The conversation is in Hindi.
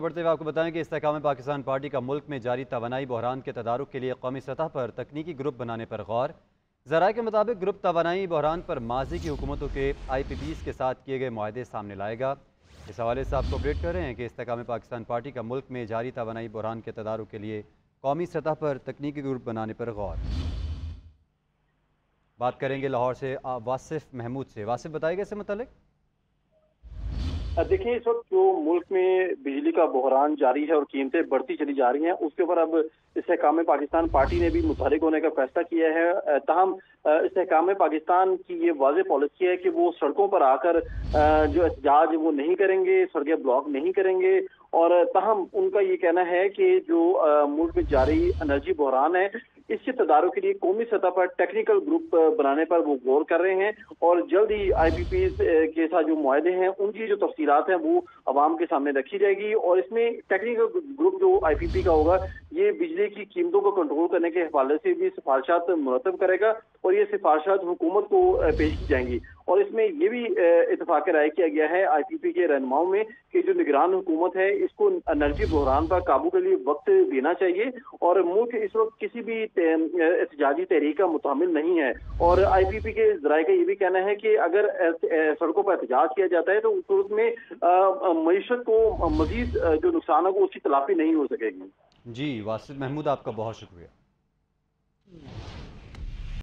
बढ़ते हुए आपको बताएँ कि इस्तेकाम पाकिस्तान पार्टी का मुल्क में जारी तोानाई बहरान के तदारुक के लिए कौमी सतह पर तकनीकी ग्रुप बनाने पर गौर। जरा के मुताबिक ग्रुप तोानाई बहरान पर माजी की हुकूमतों के आई पी पीज के साथ किए गए माहे सामने लाएगा। इस हवाले से आपको अपडेट कर रहे हैं कि इस्तेकाम पाकिस्तान पार्टी का मुल्क में जारी तोानाई बहरान के तदारुक के लिए कौमी सतह पर तकनीकी ग्रुप बनाने पर गौर। बात करेंगे लाहौर से वासिफ महमूद से। वासिफ बताएगा इससे मतलब देखिए इस वक्त जो मुल्क में बिजली का बहरान जारी है और कीमतें बढ़ती चली जा रही हैं, उसके ऊपर अब इसकाम पाकिस्तान पार्टी ने भी मुतहरिक होने का फैसला किया है। तहम इसकाम पाकिस्तान की ये वाज पॉलिसी है कि वो सड़कों पर आकर जो एहतजाज वो नहीं करेंगे सड़कें ब्लॉक नहीं करेंगे। और तहम, उनका ये कहना है कि जो मुल्क में जारी एनर्जी बहरान है इसके तदारों के लिए कौमी सतह पर टेक्निकल ग्रुप बनाने पर वो गौर कर रहे हैं और जल्द ही आई पी पी के साथ जो माहे हैं, उनकी जो तफसीत हैं, वो आवाम के सामने रखी जाएगी और इसमें टेक्निकल ग्रुप जो आई पी पी का होगा ये बिजली की कीमतों को कंट्रोल करने के हवाले से भी सिफारशात मुरतब करेगा और ये सिफारशात हुकूमत को पेश की जाएँगी। और इसमें ये भी इतफाक राय किया गया है आई पी पी के रहनुमाओं में कि जो निगरान हुकूमत है, इसको एनर्जी बहरान पर काबू के लिए वक्त देना चाहिए और मुल्क इस वक्त किसी भी एहतजाजी तहरीक का मुतामिल नहीं है। और आई पी पी के जराए का ये भी कहना है कि अगर सड़कों पर एहतजाज किया जाता है तो उस सूरत में मीशत को मजीद जो नुकसान होगा उसकी तलाफी नहीं हो सकेगी। जी वासिद महमूद आपका बहुत शुक्रिया।